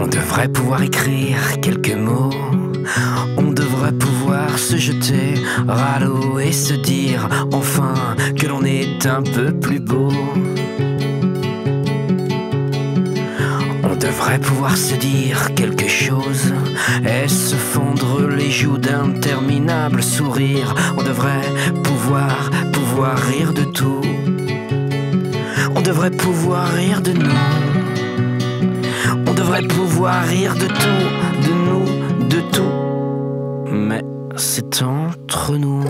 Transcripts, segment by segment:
On devrait pouvoir écrire quelques mots. On devrait pouvoir se jeter à l'eau et se dire enfin que l'on est un peu plus beau. On devrait pouvoir se dire quelque chose et se fondre les joues d'interminables sourires? On devrait pouvoir, pouvoir rire de tout. On devrait pouvoir rire de nous. Rire de tout, de nous, de tout. Mais c'est entre nous.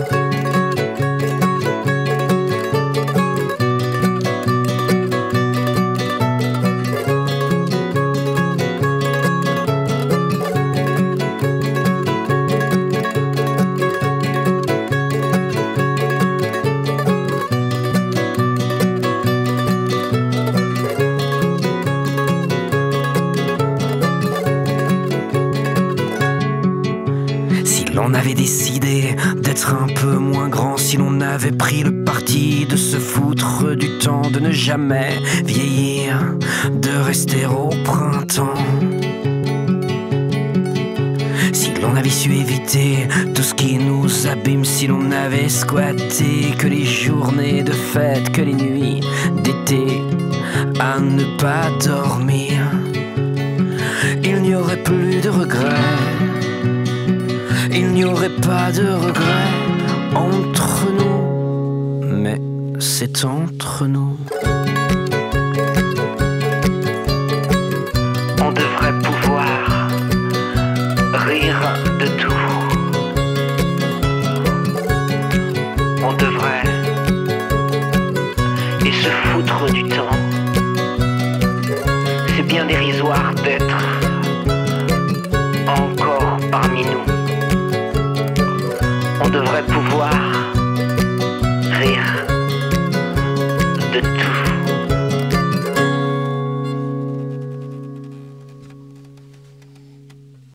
L'on avait décidé d'être un peu moins grand, si l'on avait pris le parti de se foutre du temps, de ne jamais vieillir, de rester au printemps. Si l'on avait su éviter tout ce qui nous abîme, si l'on avait squatté que les journées de fête, que les nuits d'été à ne pas dormir, il n'y aurait plus de regrets il n'y aurait pas de regrets entre nous, mais c'est entre nous. On devrait pouvoir rire de tout. On devrait et se foutre du temps. C'est bien dérisoire d'être encore parmi nous. devrait go.